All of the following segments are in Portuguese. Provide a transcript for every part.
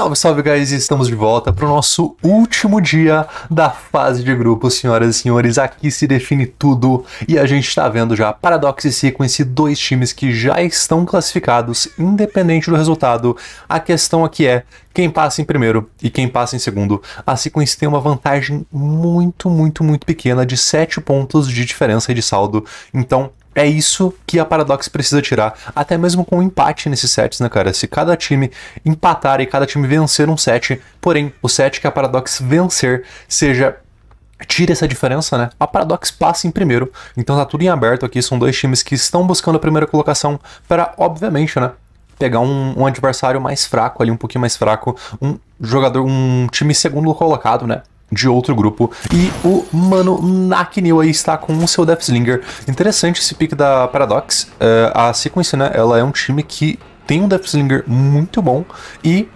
Salve, salve, guys! Estamos de volta para o nosso último dia da fase de grupo, senhoras e senhores. Aqui se define tudo e a gente está vendo já Paradox e Sequence, dois times que já estão classificados, independente do resultado. A questão aqui é quem passa em primeiro e quem passa em segundo. A Sequence tem uma vantagem muito, muito, muito pequena de 7 pontos de diferença de saldo. Então, é isso que a Paradox precisa tirar, até mesmo com um empate nesses sets, né, cara? Se cada time empatar e cada time vencer um set, porém, o set que a Paradox vencer seja tira essa diferença, né? A Paradox passa em primeiro, então tá tudo em aberto aqui. São dois times que estão buscando a primeira colocação para, obviamente, né? Pegar um, um adversário mais fraco ali, um pouquinho mais fraco, um jogador, um time segundo colocado, né? De outro grupo. E o Mano Naknil aí está com o seu Deathslinger. Interessante esse pick da Paradox. Uh, a Sequence, né, ela é um time que tem um Deathslinger muito bom e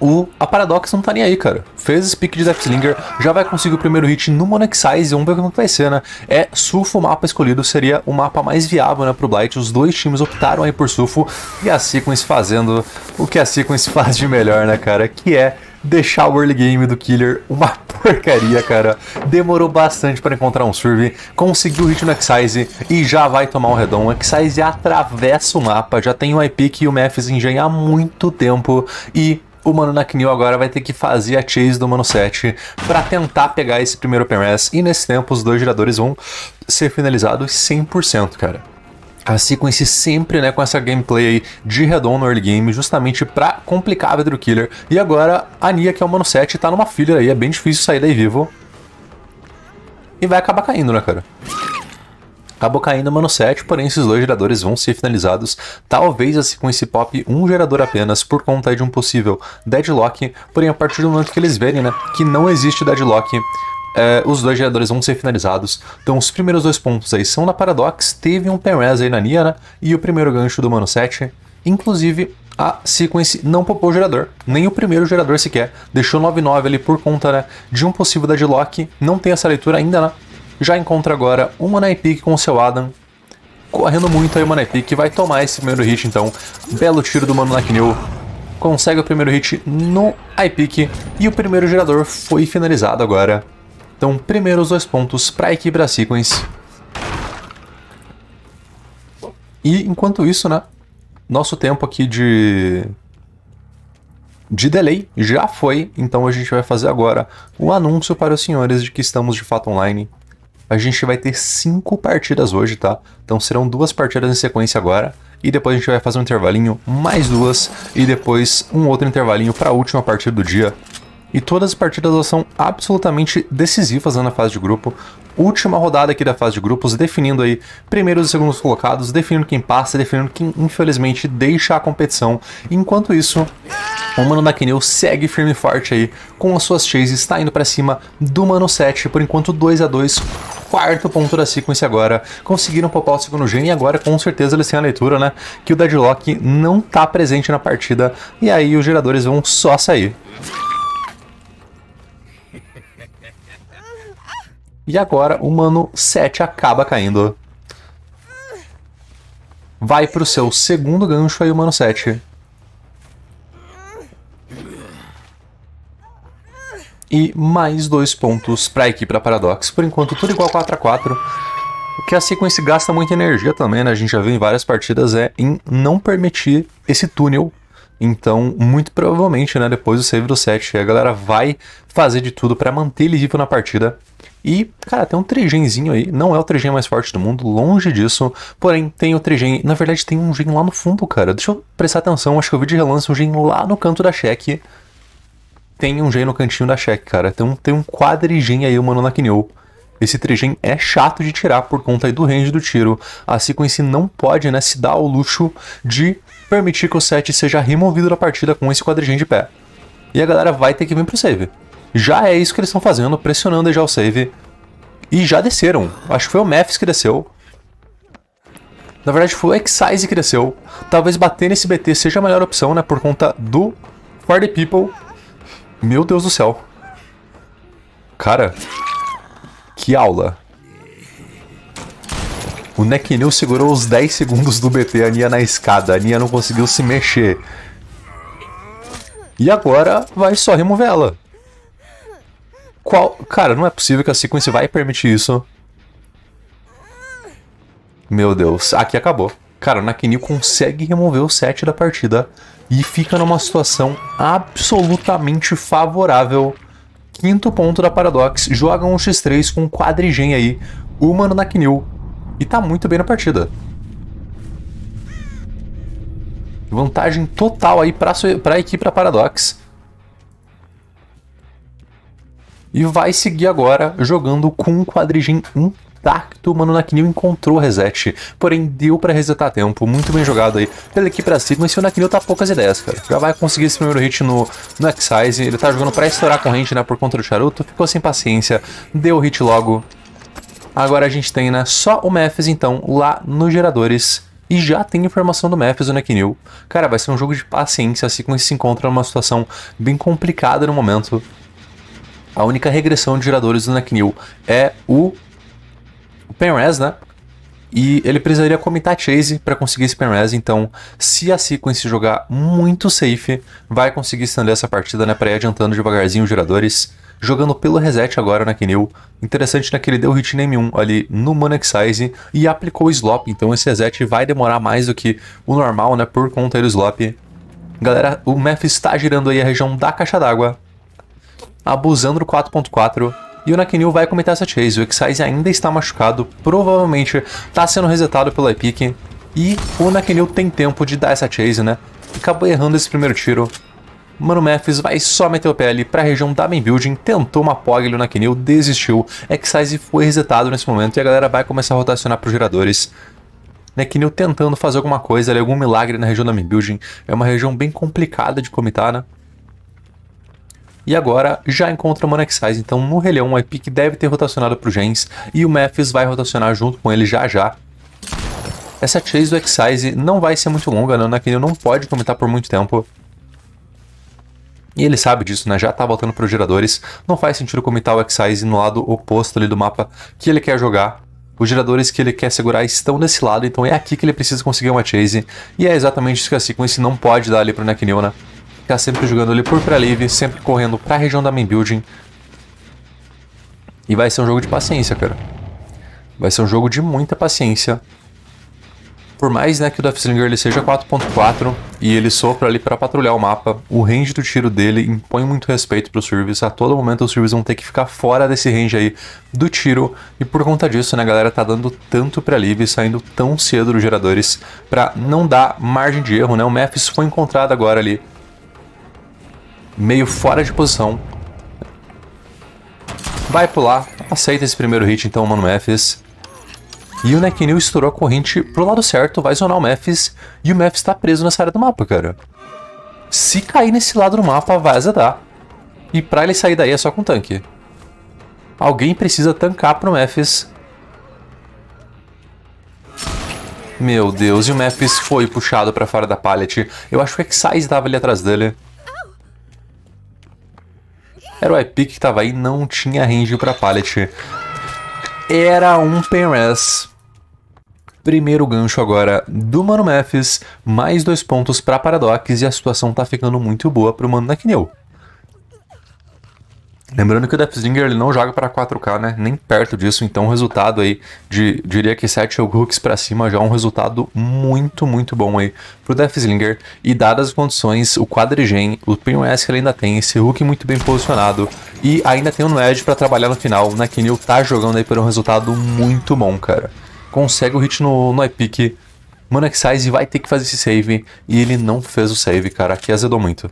o, a Paradox não tá nem aí, cara. Fez esse pick de Deathslinger, já vai conseguir o primeiro hit no Monexize, vamos ver como vai ser, né? É Sulfo o mapa escolhido, seria o mapa mais viável, né, pro Blight. Os dois times optaram aí por Sulfo e a Sequence fazendo o que a Sequence faz de melhor, né, cara? Que é deixar o early game do Killer uma porcaria, cara. Demorou bastante para encontrar um survey, conseguiu o hit no Excise e já vai tomar um redom. O Excise atravessa o mapa, já tem o IPIC e o Memphis Engine há muito tempo e o Mano Naknil agora vai ter que fazer a chase do Mano 7 para tentar pegar esse primeiro PMS e nesse tempo os dois geradores vão ser finalizados 100%, cara a sequence sempre né, com essa gameplay de Redon no early game, justamente pra complicar a vida do Killer. E agora a Nia, que é o Mano 7, tá numa filha aí, é bem difícil sair daí vivo. E vai acabar caindo, né, cara? Acabou caindo o Mano 7, porém esses dois geradores vão ser finalizados. Talvez a sequência pop um gerador apenas por conta de um possível deadlock, porém a partir do momento que eles verem né, que não existe deadlock, é, os dois geradores vão ser finalizados. Então os primeiros dois pontos aí são da Paradox, teve um Penrez aí na Nia, né? E o primeiro gancho do Mano 7. Inclusive, a Sequence não popou o gerador, nem o primeiro gerador sequer. Deixou 9-9 ali por conta né, de um possível deadlock. Não tem essa leitura ainda, né? Já encontra agora uma Epic com o seu Adam. Correndo muito aí o Epic, vai tomar esse primeiro hit então. Belo tiro do Mano Naknil. Consegue o primeiro hit no iPick e o primeiro gerador foi finalizado agora. Então, primeiro os dois pontos para a equipe da Sequence. E enquanto isso, né? Nosso tempo aqui de de delay já foi, então a gente vai fazer agora o anúncio para os senhores de que estamos de fato online. A gente vai ter cinco partidas hoje, tá? Então serão duas partidas em sequência agora, e depois a gente vai fazer um intervalinho, mais duas, e depois um outro intervalinho para a última partida do dia. E todas as partidas são absolutamente decisivas na fase de grupo. Última rodada aqui da fase de grupos, definindo aí primeiros e segundos colocados, definindo quem passa, definindo quem infelizmente deixa a competição. Enquanto isso, o Mano da Kenil segue firme e forte aí com as suas chases, está indo para cima do Mano 7, por enquanto 2 a 2 quarto ponto da sequência agora. Conseguiram popar o segundo gen e agora com certeza eles têm a leitura, né? Que o Deadlock não tá presente na partida e aí os geradores vão só sair. E agora o Mano 7 acaba caindo. Vai pro seu segundo gancho aí o Mano 7. E mais dois pontos para a equipe da Paradox. Por enquanto, tudo igual 4 a 4 O que a sequência gasta muita energia também, né? A gente já viu em várias partidas, é em não permitir esse túnel então, muito provavelmente, né, depois do save do set, a galera vai fazer de tudo para manter ele vivo na partida. E, cara, tem um trigenzinho aí, não é o trigen mais forte do mundo, longe disso, porém tem o trigen, na verdade tem um gen lá no fundo, cara. Deixa eu prestar atenção, acho que eu vi de relance um gen lá no canto da cheque. Tem um gen no cantinho da cheque, cara. Tem um, tem um quadrigen aí, mano na Kinyo. Esse trigen é chato de tirar por conta do range do tiro. A sequência não pode, né, se dar ao luxo de permitir que o set seja removido da partida com esse quadrigen de pé. E a galera vai ter que vir pro save. Já é isso que eles estão fazendo, pressionando já o save. E já desceram. Acho que foi o Memphis que desceu. Na verdade foi o Excise que desceu. Talvez bater nesse BT seja a melhor opção, né? Por conta do For the People. Meu Deus do céu. Cara, que aula. O Necknil segurou os 10 segundos do BT, a Nia na escada. A Nia não conseguiu se mexer. E agora vai só remover ela. Qual... Cara, não é possível que a sequência vai permitir isso. Meu Deus, aqui acabou. Cara, o Nakinil consegue remover o set da partida e fica numa situação absolutamente favorável. Quinto ponto da Paradox, joga um x3 com quadrigen aí, uma no Nakinil, e tá muito bem na partida. Vantagem total aí pra, pra equipe da Paradox. E vai seguir agora jogando com um quadrigen intacto. Mano, Nakinil encontrou o reset, porém deu pra resetar a tempo. Muito bem jogado aí pela equipe da Sigma. E o Nakinil tá poucas ideias, cara. Já vai conseguir esse primeiro hit no, no Excise. Ele tá jogando pra estourar a corrente, né, por conta do charuto. Ficou sem paciência, deu o hit logo. Agora a gente tem, né, só o Mephis, então, lá nos geradores. E já tem informação do Mephis do Nakinil. Cara, vai ser um jogo de paciência, assim como se encontra numa situação bem complicada no momento. A única regressão de geradores do Naknil é o, o Penrez, né? E ele precisaria comitar Chase para conseguir esse Penrez, então se a Sequence jogar muito safe, vai conseguir estender essa partida, né, para ir adiantando devagarzinho os geradores, jogando pelo reset agora na Kinil. Interessante né, que ele deu hit name 1 ali no Mana Size e aplicou o Slop, então esse reset vai demorar mais do que o normal, né, por conta do Slop. Galera, o Meth está girando aí a região da caixa d'água, abusando do 4.4 e o Nakinil vai cometer essa chase. O Excise ainda está machucado, provavelmente está sendo resetado pelo Epic. E o Nakinil tem tempo de dar essa chase, né? Acabou errando esse primeiro tiro. Mano Mephis vai só meter o pé ali pra região da main building, tentou uma pog ali no Nakinil, desistiu. Excise foi resetado nesse momento e a galera vai começar a rotacionar pros geradores. Nakinil tentando fazer alguma coisa ali, algum milagre na região da main building. É uma região bem complicada de comitar, né? E agora já encontra o Monexais, então no Rei Leão o Epic deve ter rotacionado para o Gens e o Mephis vai rotacionar junto com ele já já. Essa chase do Excise não vai ser muito longa, não, né? Não pode comentar por muito tempo. E ele sabe disso, né? Já tá voltando para os geradores. Não faz sentido comitar o Excise no lado oposto ali do mapa que ele quer jogar. Os geradores que ele quer segurar estão desse lado, então é aqui que ele precisa conseguir uma chase. E é exatamente isso que a Sequence não pode dar ali pro Nekinil, né? Ficar sempre jogando ali por pré-live, sempre correndo para a região da main building. E vai ser um jogo de paciência, cara. Vai ser um jogo de muita paciência. Por mais né, que o Deathslinger ele seja 4.4 e ele sopra ali para patrulhar o mapa, o range do tiro dele impõe muito respeito pro Service. A todo momento os Service vão ter que ficar fora desse range aí do tiro. E por conta disso, né, a galera tá dando tanto pra live, saindo tão cedo dos geradores, para não dar margem de erro, né? O Mephis foi encontrado agora ali meio fora de posição. Vai pular, aceita esse primeiro hit então, mano, Mephis. E o Nekinil estourou a corrente pro lado certo, vai zonar o Mephis, e o Mephis tá preso nessa área do mapa, cara. Se cair nesse lado do mapa, vai azedar. E pra ele sair daí é só com tanque. Alguém precisa tancar pro Mephis. Meu Deus, e o Mephis foi puxado pra fora da pallet. Eu acho que o Excise tava ali atrás dele. Era o Epic que tava aí, não tinha range pra pallet. Era um Penrez. Primeiro gancho agora do Mano Mephis, mais dois pontos para Paradox e a situação tá ficando muito boa pro Mano Naknil. Lembrando que o Deathslinger ele não joga para 4K, né? Nem perto disso, então o resultado aí de, diria que 7 hooks para cima já é um resultado muito, muito bom aí pro Deathslinger. E dadas as condições, o quadrigen, o POS que ele ainda tem, esse hook muito bem posicionado e ainda tem um Edge para trabalhar no final, né? Que Neil tá jogando aí por um resultado muito bom, cara. Consegue o hit no, no Epic, Mano Excise vai ter que fazer esse save e ele não fez o save, cara. Aqui azedou muito.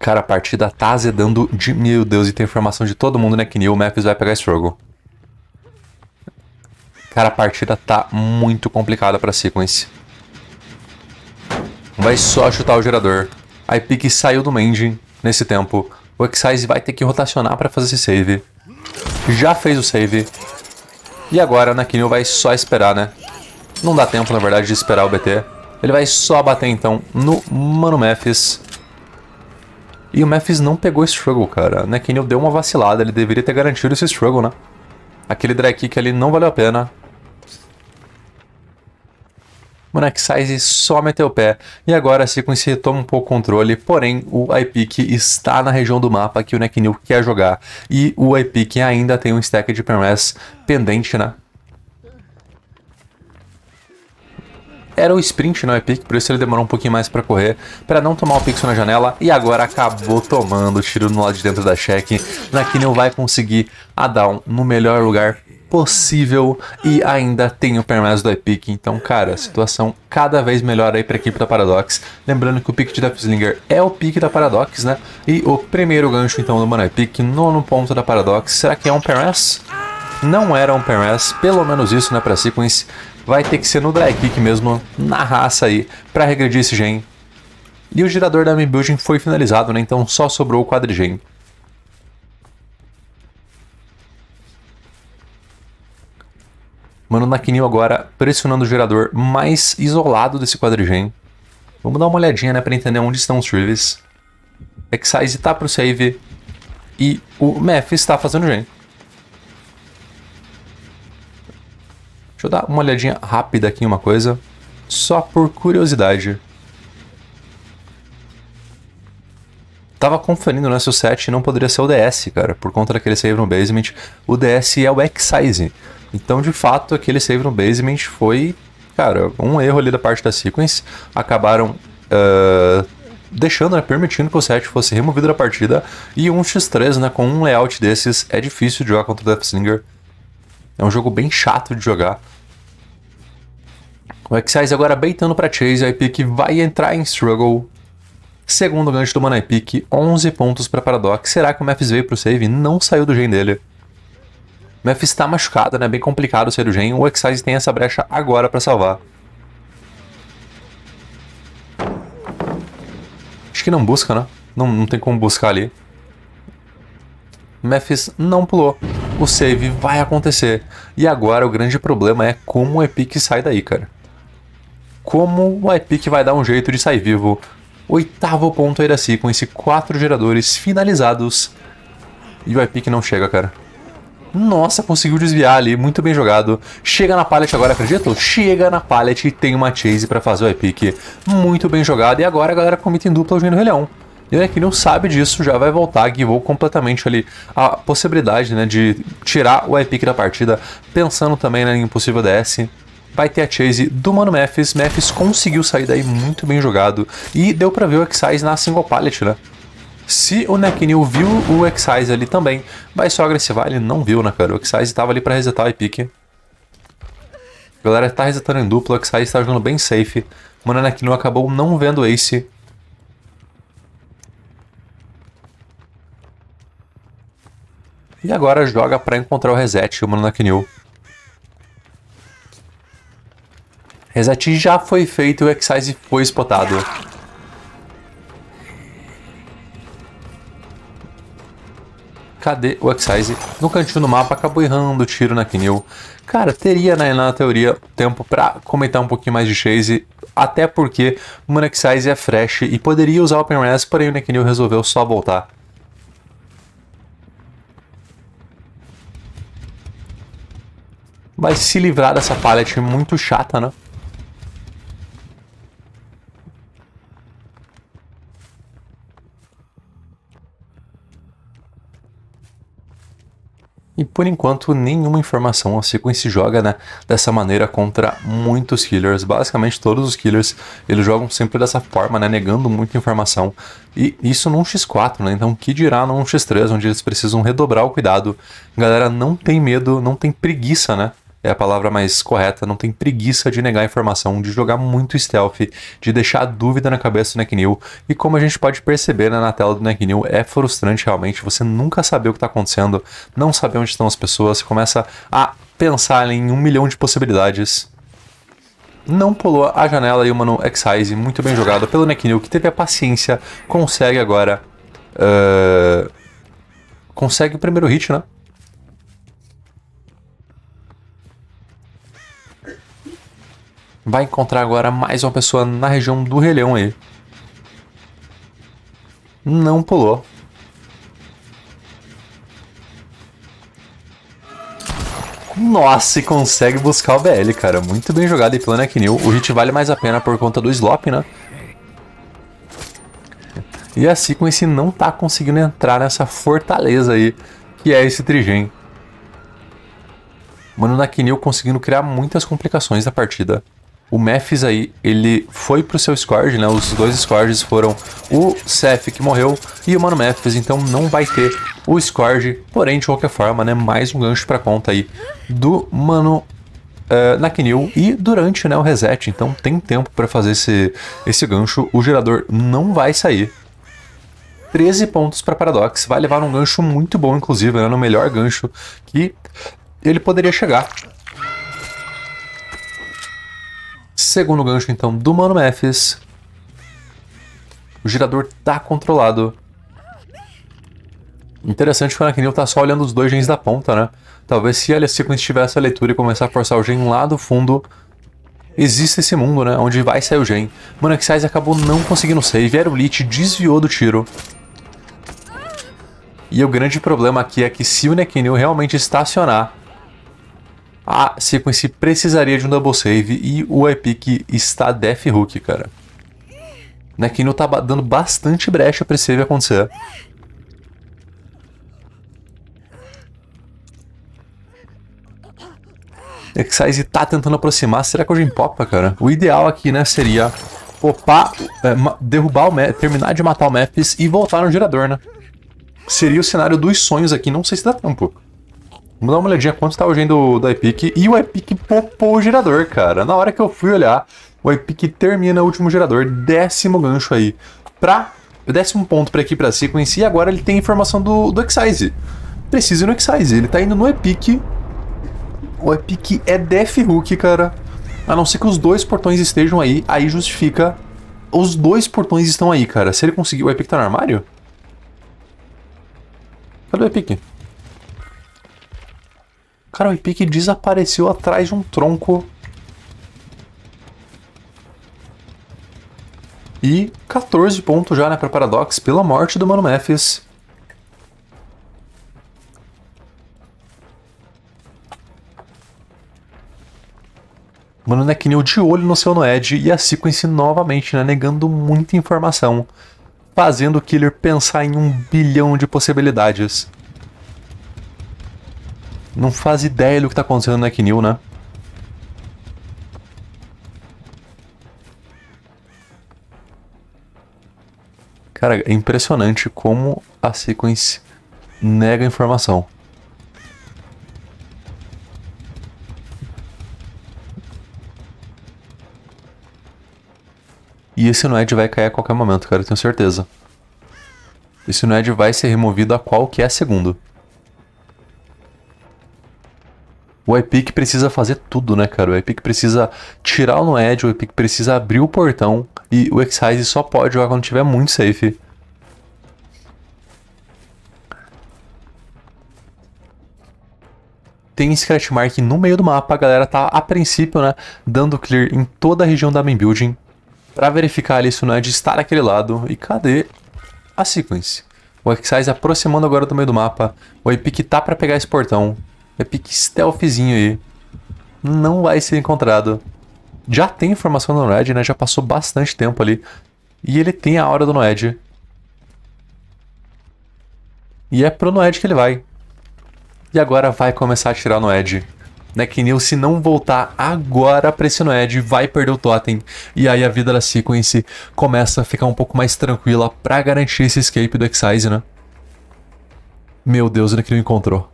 Cara, a partida tá azedando de... Meu Deus, e tem informação de todo mundo, né? Que Neil Maps vai pegar Struggle. Cara, a partida tá muito complicada pra Sequence. Vai só chutar o gerador. A Epic saiu do Mending nesse tempo. O Excise vai ter que rotacionar pra fazer esse save. Já fez o save. E agora, né, Kinil vai só esperar, né? Não dá tempo, na verdade, de esperar o BT. Ele vai só bater, então, no Mano Mephis. E o Memphis não pegou Struggle, cara. Né? Kenil deu uma vacilada, ele deveria ter garantido esse Struggle, né? Aquele drag kick ali não valeu a pena. Monac Size só meteu o pé e agora a Sequence retoma um pouco o controle, porém o iPick está na região do mapa que o Necknil quer jogar e o iPick ainda tem um stack de PMS pendente, né? Era o sprint no iPick, por isso ele demorou um pouquinho mais para correr, para não tomar o pixel na janela e agora acabou tomando o tiro no lado de dentro da check. Necknil vai conseguir a down no melhor lugar possível e ainda tem o permass do Epic. Então, cara, situação cada vez melhor aí para a equipe da Paradox. Lembrando que o pick de Deathslinger é o pick da Paradox, né? E o primeiro gancho então do Mano Epic, nono ponto da Paradox. Será que é um permass? Não era um permass, pelo menos isso, né, para Sequence. Vai ter que ser no dry kick mesmo, na raça aí, para regredir esse gen. E o gerador da main building foi finalizado, né? Então só sobrou o quadrigen. Mano Nakinil agora pressionando o gerador mais isolado desse quadrigen. Vamos dar uma olhadinha, né, pra entender onde estão os Trivis. Excise tá pro save e o Meph está fazendo gen. Deixa eu dar uma olhadinha rápida aqui em uma coisa, só por curiosidade. Tava conferindo, né, se o set não poderia ser o DS, cara, por conta daquele save no basement. O DS é o Excise. Então, de fato, aquele save no basement foi, cara, um erro ali da parte da sequence. Acabaram uh, deixando, né, permitindo que o set fosse removido da partida. E um x3, né, com um layout desses, é difícil de jogar contra o Deathslinger. É um jogo bem chato de jogar. O Excise agora beitando para Chase, a Epic vai entrar em Struggle. Segundo gancho do Mana Epic, 11 pontos para Paradox. Será que o Memphis veio pro save? Não saiu do gen dele. Memphis está machucado, né? Bem complicado ser o gen. O Excise tem essa brecha agora para salvar. Acho que não busca, né? Não, não tem como buscar ali. Memphis não pulou. O save vai acontecer. E agora o grande problema é como o Epic sai daí, cara. Como o Epic vai dar um jeito de sair vivo. Oitavo ponto aí da sequence, quatro geradores finalizados. E o Epic não chega, cara. Nossa, conseguiu desviar ali, muito bem jogado. Chega na pallet agora, acredito? Chega na pallet e tem uma chase para fazer o epic. Muito bem jogado. E agora a galera comita em dupla o Gênio Relhão. E o que não sabe disso, já vai voltar, guivou completamente ali a possibilidade né, de tirar o epic da partida, pensando também né, em impossível DS. Vai ter a chase do Mano Memphis. Memphis conseguiu sair daí muito bem jogado. E deu pra ver o Excise na single pallet, né? Se o Necknil viu o Excise ali também, vai só agressivar, ele não viu, né, cara? O Excise tava ali pra resetar o Epic. A galera tá resetando em dupla, o Excise tá jogando bem safe. O Mano Necknil acabou não vendo o Ace. E agora joga pra encontrar o reset, o Mano Necknil. Reset já foi feito e o Excise foi spotado. Cadê o Excise? No cantinho do mapa, acabou errando o tiro na Kinil. Cara, teria né, na teoria tempo para comentar um pouquinho mais de Chase, até porque o Excise é fresh e poderia usar o Open Res, porém o Nekinil resolveu só voltar. Vai se livrar dessa pallet muito chata, né? E por enquanto, nenhuma informação. A Sequence joga né, dessa maneira contra muitos killers. Basicamente, todos os killers eles jogam sempre dessa forma, né, negando muita informação. E isso num X4, né? Então, que dirá num X3, onde eles precisam redobrar o cuidado. Galera não tem medo, não tem preguiça, né? É a palavra mais correta, não tem preguiça de negar informação, de jogar muito stealth, de deixar dúvida na cabeça do Necknil. E como a gente pode perceber né, na tela do Necknil, é frustrante realmente você nunca saber o que está acontecendo, não saber onde estão as pessoas, você começa a pensar em um milhão de possibilidades. Não pulou a janela e o Mano Excise, muito bem jogado pelo Necknil, que teve a paciência, consegue agora. Uh, consegue o primeiro hit, né? Vai encontrar agora mais uma pessoa na região do relhão aí. Não pulou. Nossa, e consegue buscar o BL, cara. Muito bem jogado aí pelo Necknil. O hit vale mais a pena por conta do slop, né? E a Sequence não tá conseguindo entrar nessa fortaleza aí, que é esse Trigen. Mano, o Necknil conseguindo criar muitas complicações na partida. O Mephis aí, ele foi pro seu Scourge, né? Os dois Scourges foram o Seth que morreu e o Mano Mephis, então não vai ter o Scourge. Porém, de qualquer forma, né? Mais um gancho pra conta aí do Mano uh, e durante né, o reset. Então tem tempo para fazer esse, esse gancho. O gerador não vai sair. 13 pontos para Paradox. Vai levar um gancho muito bom, inclusive, né, no melhor gancho que ele poderia chegar. Segundo gancho, então, do Mano Mephis. O girador tá controlado. Interessante que o Anakinil tá só olhando os dois gens da ponta, né? Talvez se a Sequence tivesse a leitura e começar a forçar o gen lá do fundo, existe esse mundo, né? Onde vai sair o gen. Mano, acabou não conseguindo save. Era o Lich, desviou do tiro. E o grande problema aqui é que se o Nekinil realmente estacionar, a sequence precisaria de um double save e o Epic está Death Hook, cara. Nekino tá dando bastante brecha pra esse save acontecer. Excise tá tentando aproximar. Será que o popa, cara? O ideal aqui, né, seria popar, é, derrubar o map, terminar de matar o Maps e voltar no gerador, né? Seria o cenário dos sonhos aqui. Não sei se dá tempo. Vamos dar uma olhadinha quanto tá o gen do, do Epic. E o Epic popou o gerador, cara. Na hora que eu fui olhar, o Epic termina o último gerador. Décimo gancho aí. Pra... Décimo ponto pra equipe da Sequence. E agora ele tem informação do, do Excise. Precisa ir no Excise. Ele tá indo no Epic. O Epic é Def Hook, cara. A não ser que os dois portões estejam aí. Aí justifica... Os dois portões estão aí, cara. Se ele conseguir... O Epic tá no armário? Cadê o Epic? Cara, o Epic desapareceu atrás de um tronco. E 14 pontos já, né, pra Paradox, pela morte do Mano Mephis. Mano Necknil de olho no seu Noed e a Sequence novamente, né, negando muita informação. Fazendo o Killer pensar em um bilhão de possibilidades não faz ideia do que tá acontecendo no Equinil, né? Cara, é impressionante como a Sequence nega informação. E esse Noed vai cair a qualquer momento, cara, eu tenho certeza. Esse Noed vai ser removido a qualquer segundo. O Epic precisa fazer tudo, né, cara? O Epic precisa tirar o Noed, o Epic precisa abrir o portão e o Excise só pode jogar quando tiver muito safe. Tem Scratch Mark no meio do mapa, a galera tá, a princípio, né, dando clear em toda a região da main building para verificar ali se o Noed está naquele lado. E cadê a sequence? O Excise aproximando agora do meio do mapa. O Epic tá para pegar esse portão. É pique stealthzinho aí. Não vai ser encontrado. Já tem informação do Noed, né? Já passou bastante tempo ali. E ele tem a hora do Noed. E é pro Noed que ele vai. E agora vai começar a tirar o Noed. Necknil, se não voltar agora pra esse Noed, vai perder o totem. E aí a vida da Sequence começa a ficar um pouco mais tranquila pra garantir esse escape do Excise, né? Meu Deus, o Necknil encontrou.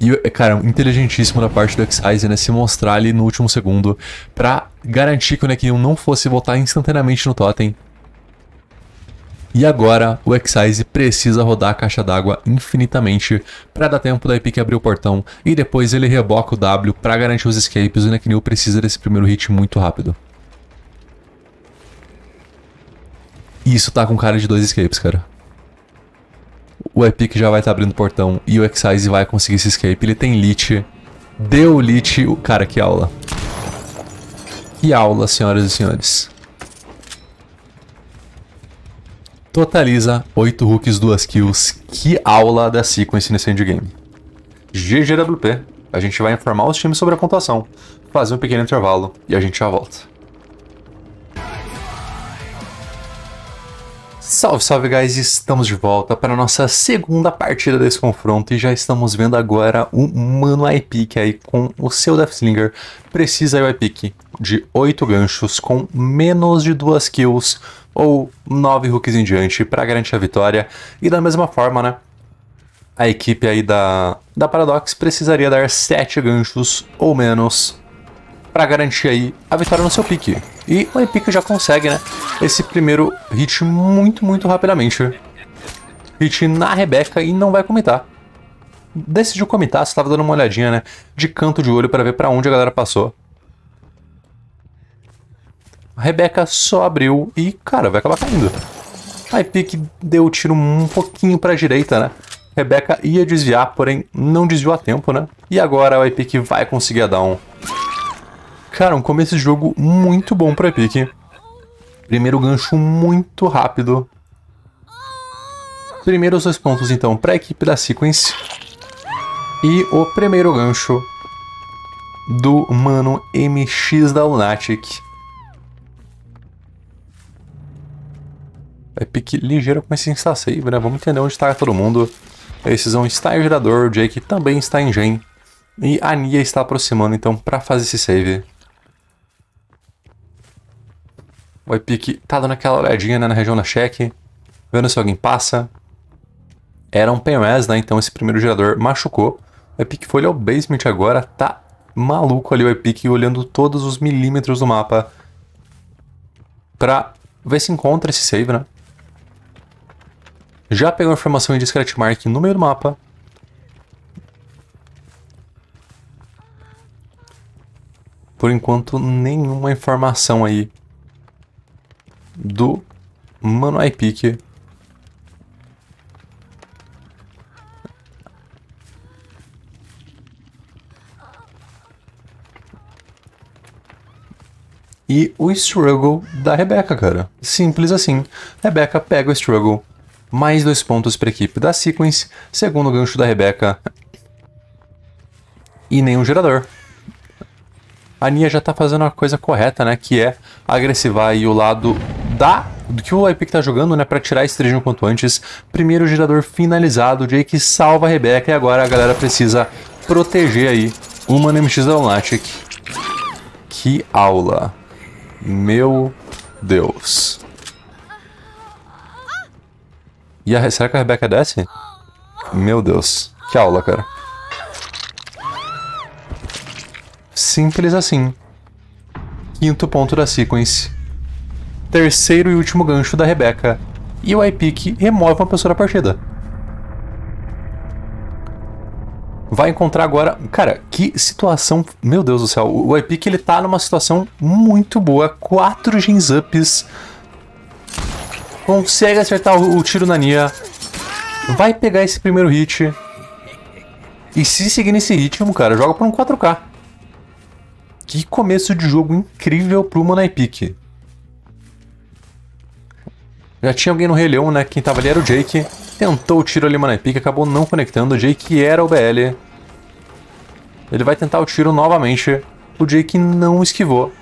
E, cara, inteligentíssimo da parte do Excise, né? Se mostrar ali no último segundo pra garantir que o Nekion não fosse voltar instantaneamente no totem. E agora o Excise precisa rodar a caixa d'água infinitamente para dar tempo da Epic abrir o portão e depois ele reboca o W para garantir os escapes. O Neknil precisa desse primeiro hit muito rápido. E isso tá com cara de dois escapes, cara o Epic já vai estar tá abrindo o portão e o Excise vai conseguir esse escape. Ele tem Lich. Deu Lich. Cara, que aula. Que aula, senhoras e senhores. Totaliza 8 hooks, 2 kills. Que aula da sequence nesse endgame. GGWP. A gente vai informar os times sobre a pontuação, fazer um pequeno intervalo e a gente já volta. Salve, salve, guys! Estamos de volta para a nossa segunda partida desse confronto e já estamos vendo agora o Mano Epic aí com o seu Deathslinger. Precisa o Epic de 8 ganchos com menos de 2 kills ou 9 hooks em diante para garantir a vitória. E da mesma forma, né? A equipe aí da, da Paradox precisaria dar 7 ganchos ou menos para garantir aí a vitória no seu pique. E o Epic já consegue, né, esse primeiro hit muito, muito rapidamente. Hit na Rebeca e não vai comitar. Decidiu comitar, você estava dando uma olhadinha, né, de canto de olho para ver para onde a galera passou. A Rebeca só abriu e, cara, vai acabar caindo. A Epic deu o tiro um pouquinho para a direita, né? Rebeca ia desviar, porém não desviou a tempo, né? E agora o Epic vai conseguir a down. Cara, começo de jogo muito bom para Epic. Primeiro gancho muito rápido. Primeiros dois pontos, então, para a equipe da Sequence. E o primeiro gancho do mano MX da Lunatic. Epic ligeiro com esse insta-save, né? Vamos entender onde está todo mundo. Esses vão estar em gerador, o Jake também está em gen. E a Nia está aproximando, então, para fazer esse save. O Epic tá dando aquela olhadinha né, na região da check, vendo se alguém passa. Era um PMS, né? Então esse primeiro gerador machucou. O Epic foi ao basement agora, tá maluco ali o Epic olhando todos os milímetros do mapa pra ver se encontra esse save, né? Já pegou a informação de Scratch Mark no meio do mapa. Por enquanto, nenhuma informação aí do Mano Epic. E o struggle da Rebeca, cara. Simples assim. Rebeca pega o struggle. Mais dois pontos para a equipe da Sequence. Segundo gancho da Rebeca. E nenhum gerador a Nia já tá fazendo a coisa correta, né? Que é agressivar aí o lado da do que o Epic tá jogando, né, para tirar esse treino quanto antes. Primeiro gerador finalizado, Jake salva a Rebeca e agora a galera precisa proteger aí uma NMX da Lunatic. Que aula. Meu Deus. E a, será que a Rebeca desce? Meu Deus. Que aula, cara. Simples assim. Quinto ponto da sequence. Terceiro e último gancho da Rebeca. E o iPick remove uma pessoa da partida. Vai encontrar agora... Cara, que situação... Meu Deus do céu. O iPick ele tá numa situação muito boa. Quatro gens ups. Consegue acertar o, o tiro na Nia. Vai pegar esse primeiro hit. E se seguir nesse ritmo, cara, joga por um 4K. Que começo de jogo incrível pro Monaipik. Já tinha alguém no Rei Leão, né? Quem tava ali era o Jake. Tentou o tiro ali Monaipik, acabou não conectando. O Jake era o BL. Ele vai tentar o tiro novamente. O Jake não esquivou.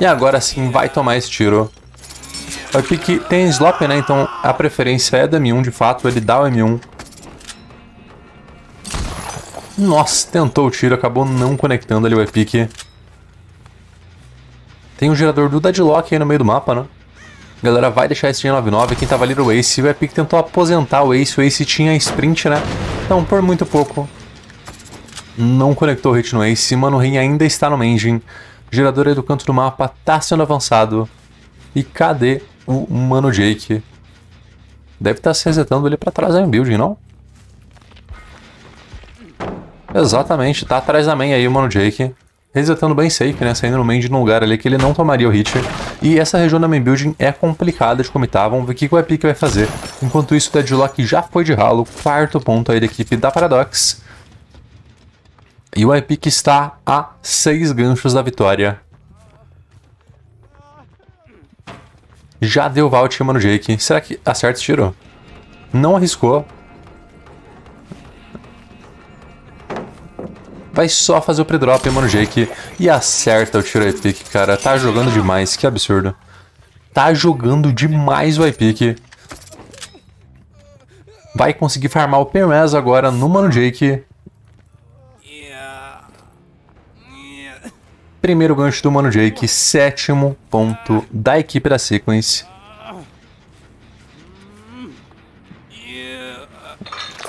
E agora sim vai tomar esse tiro. O Epic tem slop, né? Então a preferência é do M1 de fato. Ele dá o M1. Nossa, tentou o tiro, acabou não conectando ali o Epic. Tem um gerador do Deadlock aí no meio do mapa, né? Galera vai deixar esse G99, quem tava ali no Ace, o Epic tentou aposentar o Ace, o Ace tinha sprint, né? Então, por muito pouco, não conectou o hit no Ace, Mano Rin ainda está no engine. O gerador aí do canto do mapa tá sendo avançado. E cadê o Mano Jake? Deve estar tá se resetando ele pra trás da building, não? Exatamente, tá atrás da main aí o Mano Jake. Resetando bem safe, né? Saindo no main de um lugar ali que ele não tomaria o hit. E essa região da main building é complicada de comitar. Vamos ver o que o Epic vai fazer. Enquanto isso, o Deadlock já foi de ralo. Quarto ponto aí da equipe da Paradox. E o Epic está a seis ganchos da vitória. Já deu vault Mano Jake. Será que acerta esse tiro? Não arriscou. Vai só fazer o pre-drop, mano, Jake. E acerta o tiro epic, cara. Tá jogando demais, que absurdo. Tá jogando demais o epic. Vai conseguir farmar o Perez agora no Mano Jake. Primeiro gancho do Mano Jake, sétimo ponto da equipe da Sequence.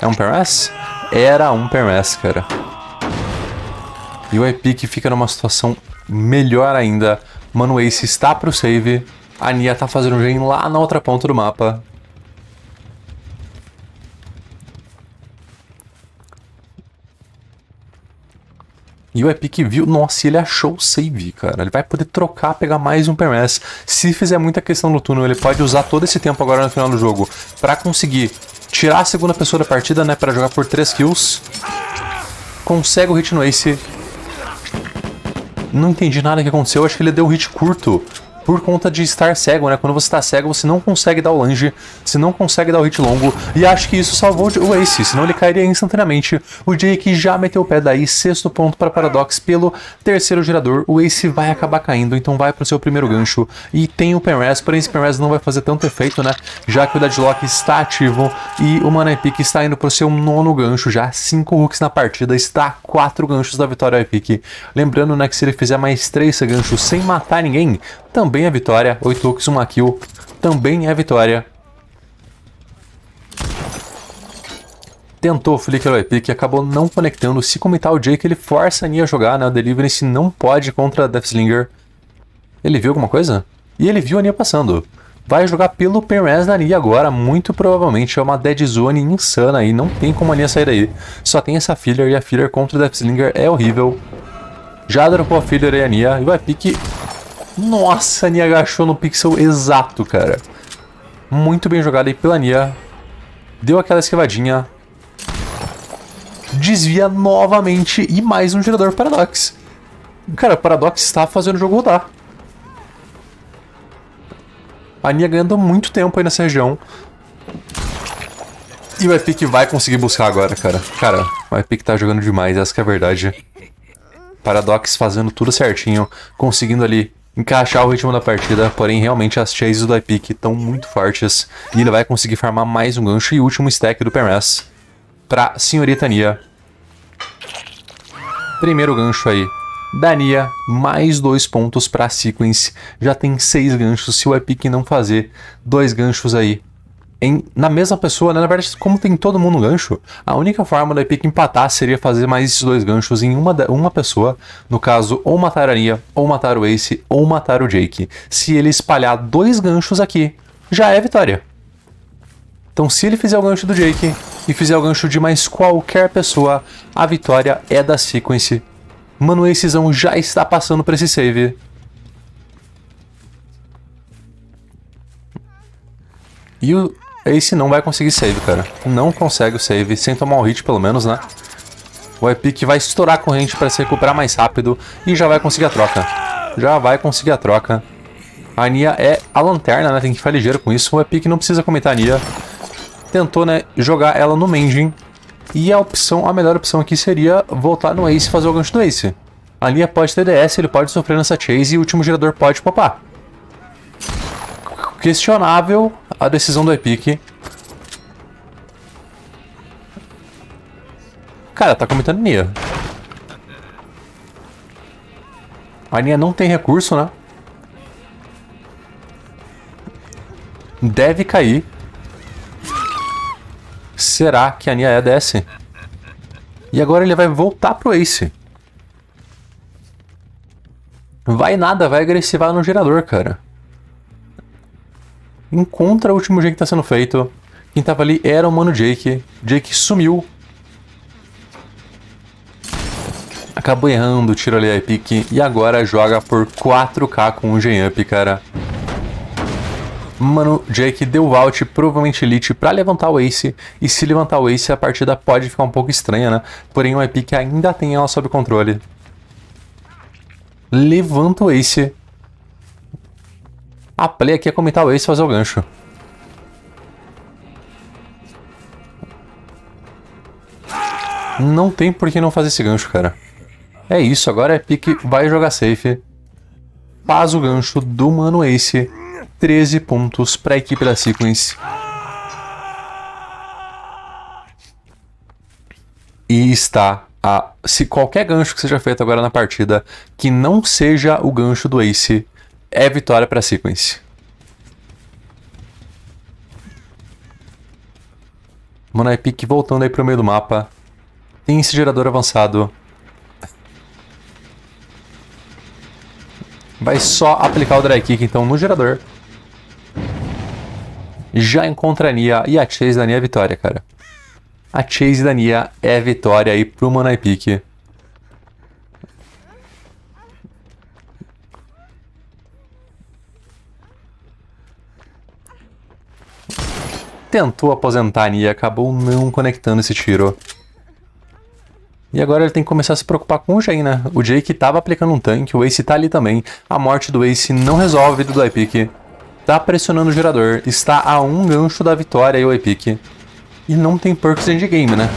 É um Perez? Era um Perez, cara. E o Epic fica numa situação melhor ainda. Mano Ace está pro save. A Nia tá fazendo um gen lá na outra ponta do mapa. E o Epic viu, nossa, ele achou o save, cara. Ele vai poder trocar, pegar mais um permass. Se fizer muita questão no túnel, ele pode usar todo esse tempo agora no final do jogo para conseguir tirar a segunda pessoa da partida, né, para jogar por 3 kills. Consegue o hit no Ace. Não entendi nada que aconteceu, acho que ele deu um hit curto por conta de estar cego, né? Quando você está cego, você não consegue dar o lunge, você não consegue dar o hit longo, e acho que isso salvou o Ace, senão ele cairia instantaneamente. O Jake já meteu o pé daí, sexto ponto para Paradox pelo terceiro gerador. O Ace vai acabar caindo, então vai para o seu primeiro gancho. E tem o Penrez, porém esse Penrez não vai fazer tanto efeito, né? Já que o Deadlock está ativo e o Mana Epic está indo para o seu nono gancho, já cinco hooks na partida, está quatro ganchos da vitória Epic. Lembrando, né, que se ele fizer mais três ganchos sem matar ninguém, também é vitória. 8 hooks, 1 kill, também é vitória. Tentou o flicker epic, acabou não conectando. Se comitar o Jake, ele força a Nia a jogar, né? O Deliverance não pode contra Deathslinger. Ele viu alguma coisa? E ele viu a Nia passando. Vai jogar pelo Perez da Nia agora, muito provavelmente é uma dead zone insana aí, não tem como a Nia sair daí. Só tem essa filler e a filler contra o Deathslinger é horrível. Já dropou a filler e a Nia, e o Epic nossa, a Nia agachou no pixel exato, cara. Muito bem jogado aí pela Nia. Deu aquela esquivadinha. Desvia novamente e mais um gerador Paradox. Cara, o Paradox está fazendo o jogo rodar. A Nia ganhando muito tempo aí nessa região. E o Epic vai conseguir buscar agora, cara. Cara, o Epic tá jogando demais, essa é a verdade. Paradox fazendo tudo certinho, conseguindo ali encaixar o ritmo da partida, porém realmente as chases do Epic estão muito fortes e ele vai conseguir farmar mais um gancho e último stack do Permas pra Senhorita Nia. Primeiro gancho aí da Nia, mais dois pontos pra Sequence, já tem seis ganchos se o Epic não fazer dois ganchos aí em, na mesma pessoa, né? Na verdade, como tem todo mundo gancho, a única forma da Epic empatar seria fazer mais esses dois ganchos em uma, uma pessoa. No caso, ou matar a Nia, ou matar o Ace, ou matar o Jake. Se ele espalhar dois ganchos aqui, já é vitória. Então, se ele fizer o gancho do Jake e fizer o gancho de mais qualquer pessoa, a vitória é da Sequence. Mano, o Acezão já está passando para esse save. E o Ace não vai conseguir save, cara. Não consegue o save, sem tomar um hit pelo menos, né? O Epic vai estourar a corrente para se recuperar mais rápido e já vai conseguir a troca. Já vai conseguir a troca. A Nia é a lanterna, né? Tem que ficar ligeiro com isso. O Epic não precisa comentar a Nia. Tentou, né, jogar ela no Mangin. E a opção, a melhor opção aqui seria voltar no Ace e fazer o gancho do Ace. A Nia pode ter DS, ele pode sofrer nessa chase e o último gerador pode popar. Questionável a decisão do Epic. Cara, tá comentando Nia. A Nia não tem recurso, né? Deve cair. Será que a Nia é desce? E agora ele vai voltar pro Ace. Vai nada, vai agressivar no gerador, cara encontra o último gen que está sendo feito. Quem estava ali era o mano Jake. Jake sumiu. Acabou errando o tiro ali a Epic e agora joga por 4k com o gen up, cara. Mano, Jake deu vault, provavelmente elite, para levantar o Ace. E se levantar o Ace, a partida pode ficar um pouco estranha, né? Porém, o Epic ainda tem ela sob controle. Levanta o Ace. A play aqui é comentar o Ace e fazer o gancho. Não tem por que não fazer esse gancho, cara. É isso, agora a Epic vai jogar safe. Faz o gancho do Mano Ace. 13 pontos para a equipe da Sequence. E está a. Se qualquer gancho que seja feito agora na partida que não seja o gancho do Ace, é vitória para a Sequence. Mano, Epic voltando aí pro meio do mapa. Tem esse gerador avançado. Vai só aplicar o Dry Kick então no gerador. Já encontra a Nia e a Chase da Nia é vitória, cara. A Chase da Nia é vitória aí pro Manai Tentou aposentar Nia, acabou não conectando esse tiro. E agora ele tem que começar a se preocupar com o Jay, né? O Jay que tava aplicando um tanque, o Ace tá ali também. A morte do Ace não resolve do Epic. Tá pressionando o gerador, está a um gancho da vitória aí o Epic. E não tem perks de game, né?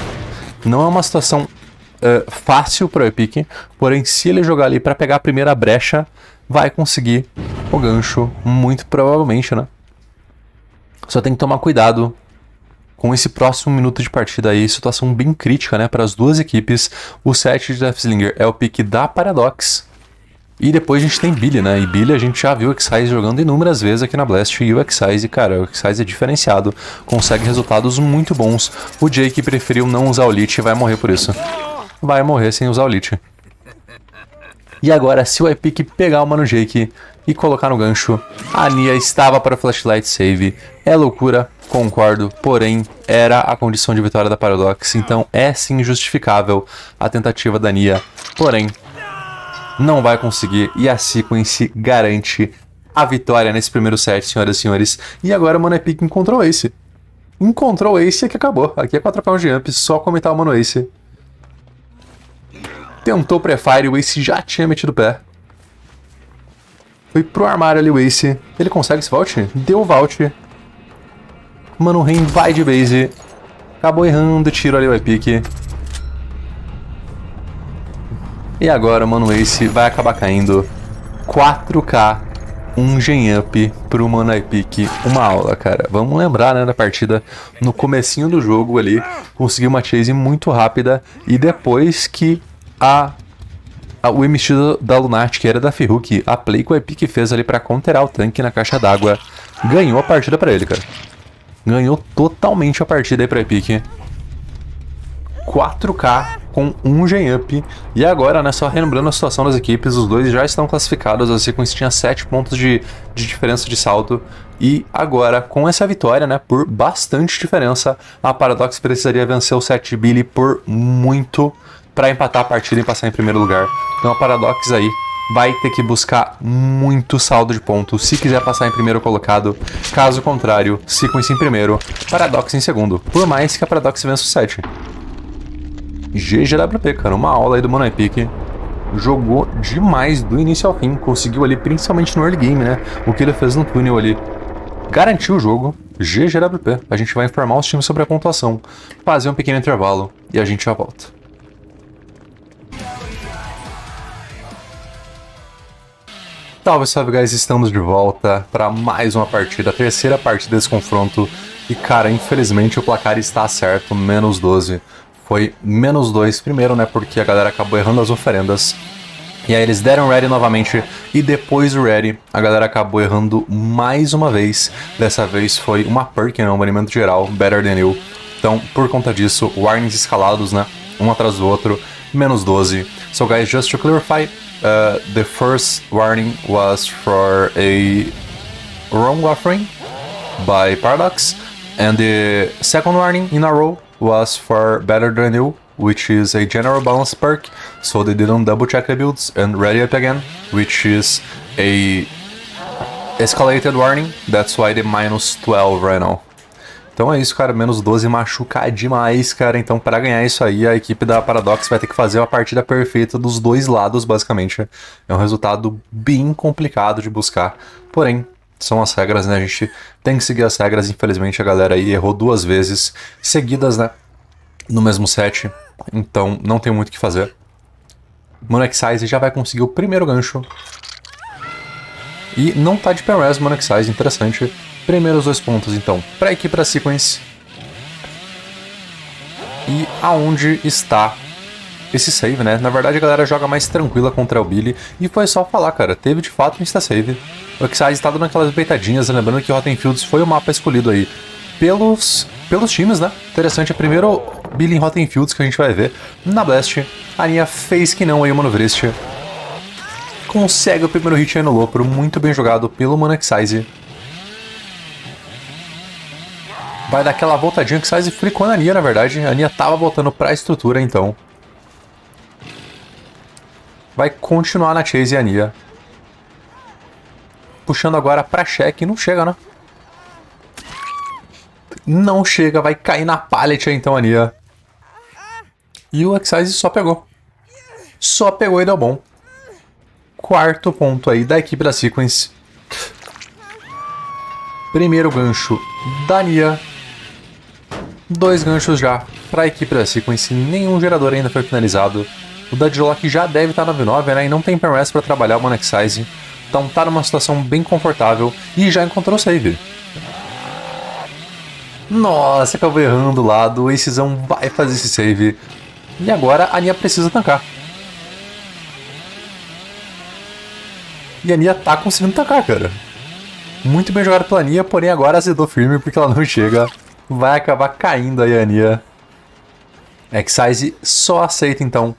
Não é uma situação uh, fácil pro Epic, porém se ele jogar ali para pegar a primeira brecha, vai conseguir o gancho, muito provavelmente, né? Só tem que tomar cuidado com esse próximo minuto de partida aí, situação bem crítica, né, para as duas equipes. O set de Deathslinger é o pique da Paradox. E depois a gente tem Billy, né? E Billy a gente já viu o Excise jogando inúmeras vezes aqui na Blast. E o Excise, cara, o Excise é diferenciado, consegue resultados muito bons. O Jake preferiu não usar o Lich e vai morrer por isso. Vai morrer sem usar o Lich. E agora, se o Epic pegar o Mano Jake e colocar no gancho, a Nia estava para Flashlight Save. É loucura, concordo, porém era a condição de vitória da Paradox, então é sim justificável a tentativa da Nia. Porém, não vai conseguir e a Sequence garante a vitória nesse primeiro set, senhoras e senhores. E agora o Mano Epic encontrou Ace. Encontrou Ace e aqui acabou. Aqui é 4K de Jump, só comentar o Mano Ace. Tentou pré-fire, o Ace já tinha metido o pé. Foi pro armário ali o Ace. Ele consegue esse vault? Deu o vault. Mano, o Ren vai de base. Acabou errando tiro ali o Epic. E agora o Mano Ace vai acabar caindo. 4K, um gen up pro Mano Epic. Uma aula, cara. Vamos lembrar, né, da partida. No comecinho do jogo ali, conseguiu uma chase muito rápida. E depois que a, a o MX da Lunatic era da Ferruk, a play que o Epic fez ali para counterar o tanque na caixa d'água, ganhou a partida para ele, cara. Ganhou totalmente a partida aí pra Epic. 4K com 1 gen up. E agora, né, só relembrando a situação das equipes, os dois já estão classificados, a Sequence tinha 7 pontos de, de diferença de salto. E agora, com essa vitória, né, por bastante diferença, a Paradox precisaria vencer o 7 Billy por muito para empatar a partida e passar em primeiro lugar. Então a Paradox aí vai ter que buscar muito saldo de pontos se quiser passar em primeiro colocado. Caso contrário, Sequence em primeiro, Paradox em segundo. Por mais que a Paradox vença o 7. GGWP, cara, uma aula aí do Mono Epic. Jogou demais do início ao fim, conseguiu ali, principalmente no early game, né? O que ele fez no túnel ali. Garantiu o jogo, GGWP. A gente vai informar os times sobre a pontuação, fazer um pequeno intervalo e a gente já volta. Salve, salve, guys! Estamos de volta para mais uma partida, a terceira partida desse confronto. E, cara, infelizmente o placar está certo, menos 12. Foi menos 2 primeiro, né, porque a galera acabou errando as oferendas. E aí eles deram ready novamente, e depois do ready, a galera acabou errando mais uma vez. Dessa vez foi uma perk, né, um banimento geral, better than you. Então, por conta disso, warnings escalados, né, um atrás do outro, menos 12. So guys, just to clarify, Uh, the first warning was for a wrong offering by Paradox, and the second warning in a row was for Better Than You, which is a general balance perk, so they didn't double check the builds and ready up again, which is a escalated warning, that's why the minus 12 right now. Então é isso, cara. Menos 12 machucar demais, cara. Então, para ganhar isso aí, a equipe da Paradox vai ter que fazer uma partida perfeita dos dois lados, basicamente. É um resultado bem complicado de buscar. Porém, são as regras, né? A gente tem que seguir as regras. Infelizmente, a galera aí errou duas vezes seguidas, né? No mesmo set. Então, não tem muito o que fazer. Mano Excise já vai conseguir o primeiro gancho. E não tá de PRS Mano Excise, interessante. Primeiros dois pontos, então, para a equipe da Sequence. E aonde está esse save, né? Na verdade, a galera joga mais tranquila contra o Billy. E foi só falar, cara. Teve de fato um insta-save. O Excise está dando aquelas beitadinhas, lembrando que Rotten Fields foi o mapa escolhido aí pelos, pelos times, né? Interessante, é o primeiro Billy em Rotten Fields que a gente vai ver na Blast. A Nia fez que não aí o Manovrist. Consegue o primeiro hit aí no Lopro, muito bem jogado pelo Mano Excise. Vai dar aquela voltadinha que Excise fricou na Nia, na verdade. A Nia tava voltando pra estrutura, então. Vai continuar na Chase e. Puxando agora pra cheque. Não chega, né? Não chega, vai cair na pallet aí, então a Nia. E o Excise só pegou. Só pegou e deu bom. Quarto ponto aí da equipe da Sequence. Primeiro gancho da Nia. Dois ganchos já para a equipe da Sequence. Nenhum gerador ainda foi finalizado. O Deadlock já deve estar tá 9-9, né? E não tem PRS para trabalhar o Mana Excise. Então tá numa situação bem confortável e já encontrou o save. Nossa, acabou errando o lado. O Acezão vai fazer esse save. E agora a Nia precisa tancar. E a Nia tá conseguindo tancar, cara. Muito bem jogado pela Nia, porém agora azedou firme porque ela não chega. Vai acabar caindo a Nia. Excise só aceita então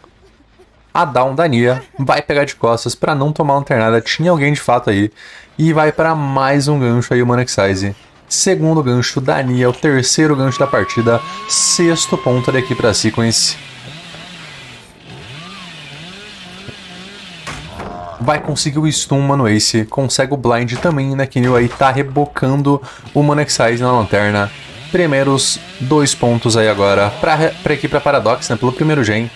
a down da Nia, vai pegar de costas para não tomar alternada, tinha alguém de fato aí, e vai para mais um gancho aí o Monexize. Segundo gancho da Nia, o terceiro gancho da partida, sexto ponto daqui para Sequence. Vai conseguir o stun Mano Ace, consegue o blind também, né? Que aí tá rebocando o Monexize na lanterna. Primeiros dois pontos aí agora para a equipe Paradox, né? Pelo primeiro gen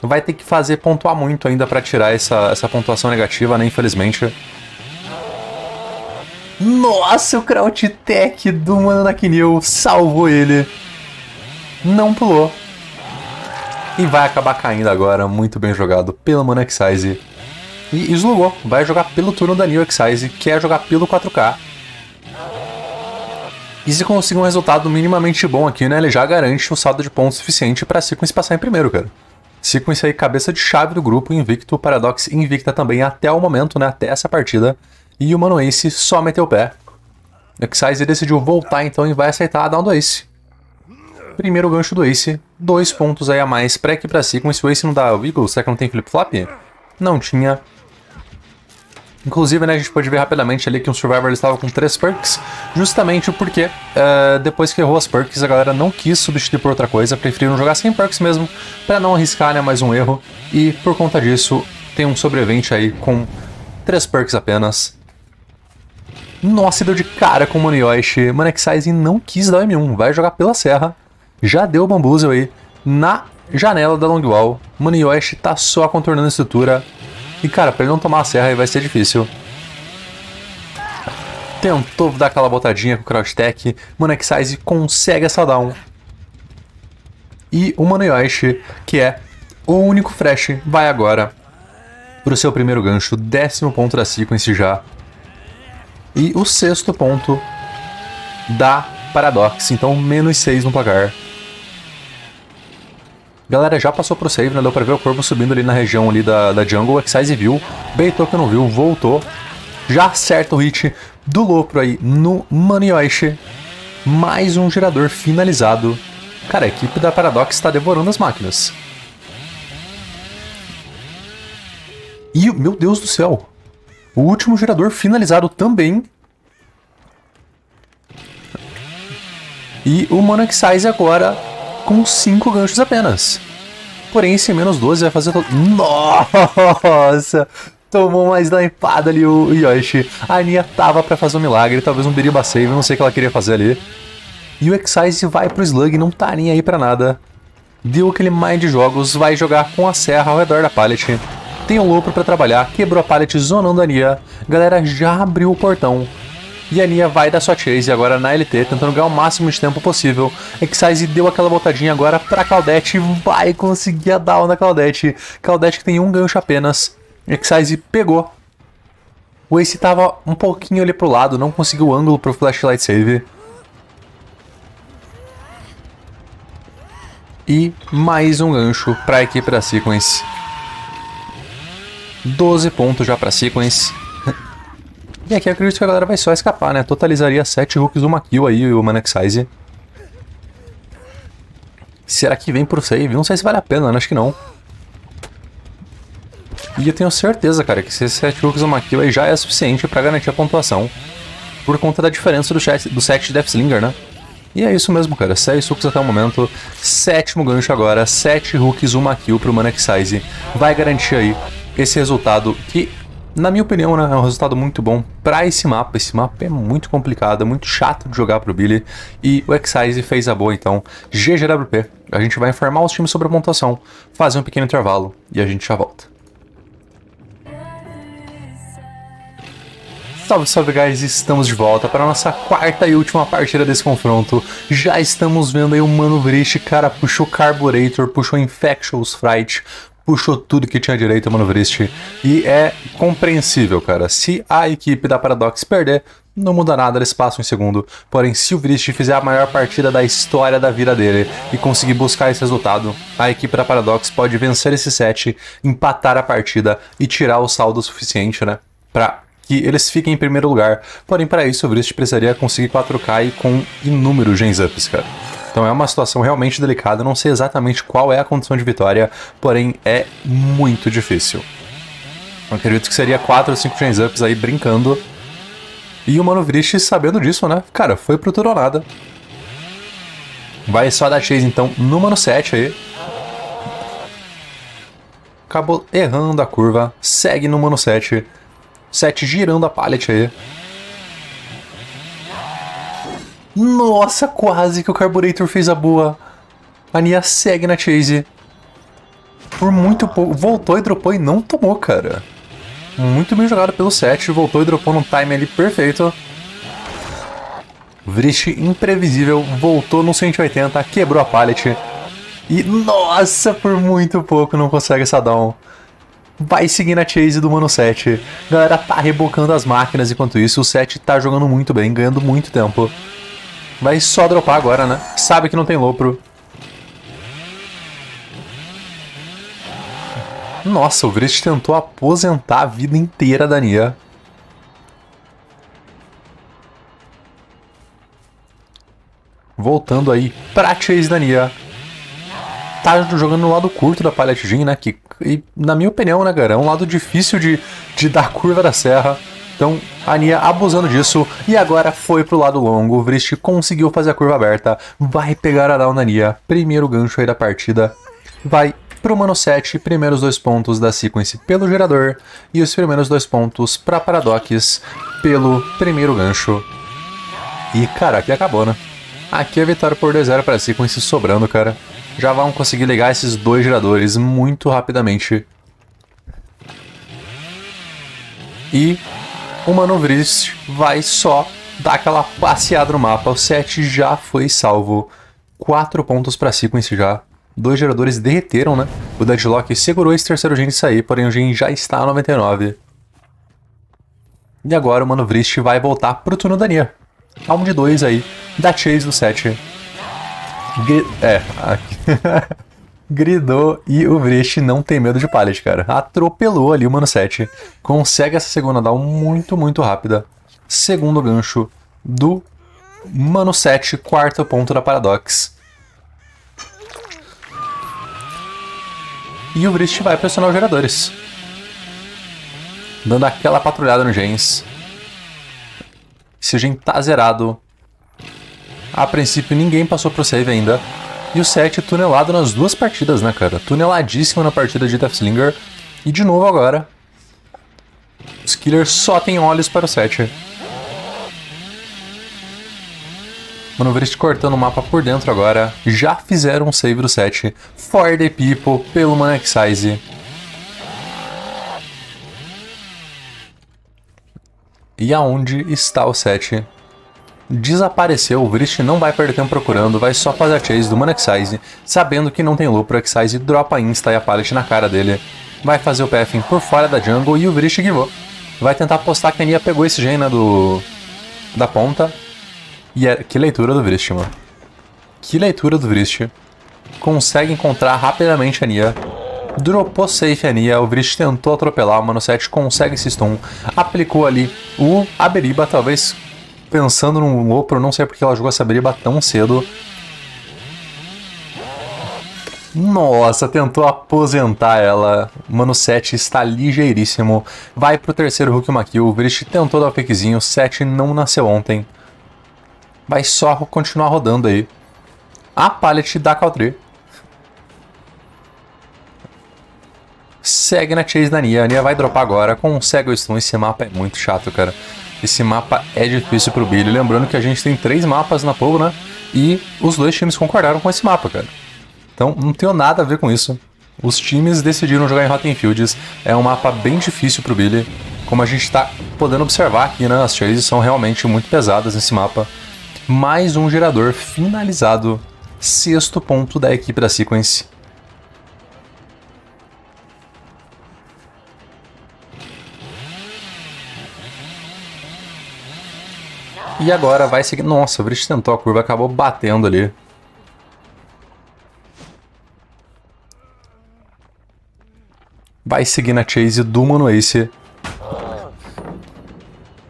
vai ter que fazer pontuar muito ainda para tirar essa, essa pontuação negativa, né? Infelizmente. Nossa, o Kraut Tech do Mano salvou ele. Não pulou. E vai acabar caindo agora, muito bem jogado pelo Mano. E slugou, vai jogar pelo turno da New Excise, quer jogar pelo 4K. E se conseguir um resultado minimamente bom aqui, né, ele já garante um saldo de pontos suficiente para Sequence passar em primeiro, cara. Sequence aí, cabeça de chave do grupo, invicto, Paradox invicta também até o momento, né, até essa partida. E o Mano Ace só meteu o pé. Excise decidiu voltar então e vai aceitar a down do Ace. Primeiro gancho do Ace, dois pontos aí a mais pra aqui pra Sequence. O Ace não dá Wiggle, será que não tem flip-flop? Não tinha. Inclusive, né, a gente pode ver rapidamente ali que um Survivor estava com três perks, justamente porque uh, depois que errou as perks, a galera não quis substituir por outra coisa, preferiram jogar sem perks mesmo, para não arriscar né, mais um erro, e por conta disso tem um sobrevivente aí com três perks apenas. Nossa, deu de cara com o Monioshi. Manexise não quis dar o M1, vai jogar pela serra. Já deu o Bambuzel aí na janela da Longwall. Monioshi tá só contornando a estrutura, e cara, pra ele não tomar a serra aí vai ser difícil. Tentou dar aquela botadinha com o Crouch Tech. Mano Size consegue essa down. E o Mano Yoshi, que é o único Fresh, vai agora pro seu primeiro gancho. Décimo ponto da sequence já. E o sexto ponto da Paradox. Então, menos 6 no placar. Galera, já passou pro save, né? Deu pra ver o corpo subindo ali na região ali da, da jungle. Excise viu, baitou que não viu, voltou. Já acerta o hit do Lopro aí no Manioshi. Mais um gerador finalizado. Cara, a equipe da Paradox está devorando as máquinas. E, meu Deus do céu, o último gerador finalizado também. E o Monaxize agora com 5 ganchos apenas. Porém, esse menos 12 vai fazer todo... Nossa! Tomou mais da empada ali o Yoshi. A Aninha tava pra fazer um milagre, talvez um Biriba Save, não sei o que ela queria fazer ali. E o Excise vai pro Slug, não tá nem aí pra nada. Deu aquele mind de jogos, vai jogar com a serra ao redor da pallet. Tem um Lopro pra trabalhar, quebrou a pallet zonando a Nia. Galera já abriu o portão. E a Nia vai dar sua chase agora na LT, tentando ganhar o máximo de tempo possível. Exize deu aquela voltadinha agora pra Claudette, vai conseguir a down da Claudette. Claudette que tem um gancho apenas. Exize pegou. O Ace tava um pouquinho ali pro lado, não conseguiu o ângulo pro flashlight save. E mais um gancho pra equipe da Sequence. 12 pontos já pra Sequence. E aqui eu acredito que a galera vai só escapar, né? Totalizaria 7 hooks, uma kill aí, o Manexize. Será que vem pro save? Não sei se vale a pena, né? Acho que não. E eu tenho certeza, cara, que se 7 hooks, uma kill aí já é suficiente pra garantir a pontuação. Por conta da diferença do, chat, do set de Deathslinger, né? E é isso mesmo, cara. 6 hooks até o momento. Sétimo gancho agora. 7 hooks, uma kill pro Manexize. Vai garantir aí esse resultado que na minha opinião, né, é um resultado muito bom para esse mapa. Esse mapa é muito complicado, é muito chato de jogar pro Billy. E o Excise fez a boa, então. GGWP. A gente vai informar os times sobre a pontuação, fazer um pequeno intervalo e a gente já volta. Salve, salve, guys! Estamos de volta para a nossa quarta e última partida desse confronto. Já estamos vendo aí o Mano Vrist, cara, puxou Carburetor, puxou Infectious Fright, puxou tudo que tinha direito, Mano Vrist. E é compreensível, cara. Se a equipe da Paradox perder, não muda nada, eles passam em segundo. Porém, se o Vrist fizer a maior partida da história da vida dele e conseguir buscar esse resultado, a equipe da Paradox pode vencer esse set, empatar a partida e tirar o saldo suficiente, né? Pra que eles fiquem em primeiro lugar. Porém, para isso, o Vrist precisaria conseguir 4K e com inúmeros gens ups, cara. Então é uma situação realmente delicada, não sei exatamente qual é a condição de vitória, porém é muito difícil. Eu acredito que seria 4 ou 5 chains ups aí brincando. E o Mano Vrist sabendo disso, né? Cara, foi pro tudo ou nada. Vai só dar chase então no Mano 7 aí. Acabou errando a curva, segue no Mano 7. 7 girando a pallet aí. Nossa, quase que o Carburetor fez a boa. A Nia segue na Chase. Por muito pouco. Voltou e dropou e não tomou, cara. Muito bem jogado pelo 7. Voltou e dropou num time ali perfeito. Vrist imprevisível. Voltou no 180. Quebrou a pallet. E, nossa, por muito pouco não consegue essa down. Vai seguir na chase do Mano 7. Galera tá rebocando as máquinas enquanto isso. O 7 tá jogando muito bem, ganhando muito tempo. Vai só dropar agora, né? Sabe que não tem Lopro. Nossa, o Vrist tentou aposentar a vida inteira da Nia. Voltando aí pra Chase da Nia. Tá jogando no lado curto da Pallet Jean, né? Que, e, na minha opinião, né, cara? É um lado difícil de, de dar curva da serra. Então, a Nia abusando disso, e agora foi pro lado longo, o Vrist conseguiu fazer a curva aberta, vai pegar a down na Nia, primeiro gancho aí da partida, vai pro Mano 7, primeiros dois pontos da sequence pelo gerador, e os primeiros dois pontos pra Paradox pelo primeiro gancho. E, cara, aqui acabou, né? Aqui é vitória por 2-0 pra sequence sobrando, cara. Já vão conseguir ligar esses dois geradores muito rapidamente. E o Manovrist vai só dar aquela passeada no mapa. O 7 já foi salvo. 4 pontos para sequence já. Dois geradores derreteram, né? O Deadlock segurou esse terceiro gen de sair, porém o gen já está a 99. E agora o Manovrist vai voltar pro turno da Nia. Almo de 2 aí, da Chase do 7. Gri é. gridou e o Vrist não tem medo de pallet, cara. Atropelou ali o Mano 7. Consegue essa segunda down muito, muito rápida. Segundo gancho do Mano 7, quarto ponto da Paradox. E o Vrist vai pressionar os geradores. Dando aquela patrulhada no Gens. Se o Gen tá zerado. A princípio ninguém passou pro save ainda. E o 7 tunelado nas duas partidas, né, cara? Tuneladíssimo na partida de Deathslinger. E de novo agora. Os killers só tem olhos para o 7. Manovrist cortando o mapa por dentro agora. Já fizeram um save do 7. For the people, pelo Manexize. E aonde está o 7? Desapareceu, o Vrist não vai perder tempo procurando, vai só fazer a chase do Mano Excise, sabendo que não tem loop, o Excise dropa insta e a pallet na cara dele. Vai fazer o PF por fora da jungle e o Vrist guivou. Vai tentar apostar que a Nia pegou esse gen, né, do... da ponta. E é... que leitura do Vrist, mano. Que leitura do Vrist. Consegue encontrar rapidamente a Nia. Dropou safe a Nia, o Vrist tentou atropelar, o Mano 7 consegue esse stun. Aplicou ali o Aberiba, talvez pensando num Opro, não sei porque ela jogou essa Beriba tão cedo. Nossa, tentou aposentar ela. Mano 7 está ligeiríssimo. Vai pro terceiro Hulk uma kill. Vrist tentou dar o fakezinho. 7 não nasceu ontem. Vai só continuar rodando aí. A pallet da Caltri. Segue na chase da Nia. A Nia vai dropar agora. Consegue o stun. Esse mapa é muito chato, cara. Esse mapa é difícil pro Billy. Lembrando que a gente tem três mapas na pool, né? E os dois times concordaram com esse mapa, cara. Então não tenho nada a ver com isso. Os times decidiram jogar em Rotten Fields. É um mapa bem difícil pro Billy. Como a gente está podendo observar aqui, né? As chases são realmente muito pesadas nesse mapa. Mais um gerador finalizado. Sexto ponto da equipe da Sequence. E agora vai seguir. Nossa, o Vrist tentou a curva, acabou batendo ali. Vai seguir na chase do Mano Ace.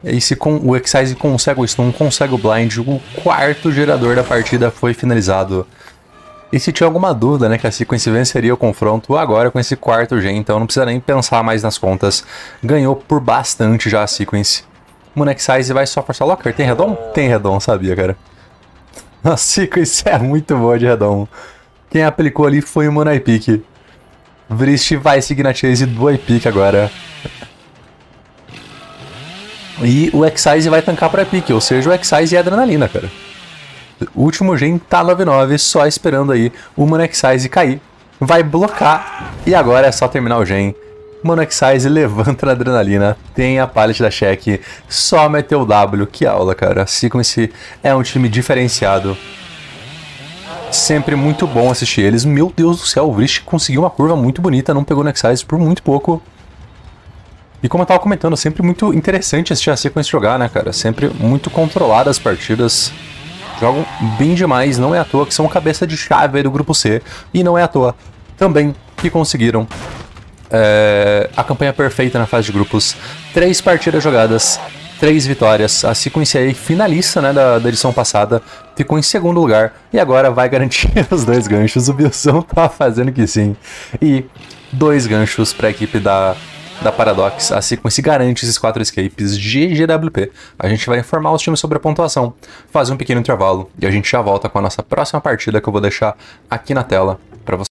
Ace com o Excise consegue o stun, consegue o blind. O quarto gerador da partida foi finalizado. E se tinha alguma dúvida, né, que a Sequence venceria o confronto agora com esse quarto gen, então não precisa nem pensar mais nas contas. Ganhou por bastante já a Sequence. Monex Size vai só forçar locker. Tem redom? Tem redom, sabia, cara. Nossa, sequence é muito boa de redom. Quem aplicou ali foi o Monaipik. Vrist vai seguir na chase do Epic agora. E o Excise vai tancar para Epic, ou seja, o Excise é adrenalina, cara. O último gen tá 9-9, só esperando aí o Monexize cair. Vai blocar, e agora é só terminar o gen. Mano Excise levanta na adrenalina, tem a pallet da check, só meteu o W, que aula, cara. Sequence é um time diferenciado. Sempre muito bom assistir eles. Meu Deus do céu, o Vrist conseguiu uma curva muito bonita, não pegou no Excise por muito pouco. E como eu tava comentando, sempre muito interessante assistir a Sequence jogar, né, cara? Sempre muito controladas as partidas. Jogam bem demais, não é à toa que são cabeça de chave do grupo C. E não é à toa também que conseguiram é, a campanha perfeita na fase de grupos. Três partidas jogadas, três vitórias. A sequência aí, finalista né, da, da, edição passada, ficou em segundo lugar e agora vai garantir os dois ganchos. O Bilson tá fazendo que sim. E dois ganchos para a equipe da, da Paradox. A sequência garante esses quatro escapes de GWP. A gente vai informar os times sobre a pontuação, fazer um pequeno intervalo e a gente já volta com a nossa próxima partida que eu vou deixar aqui na tela.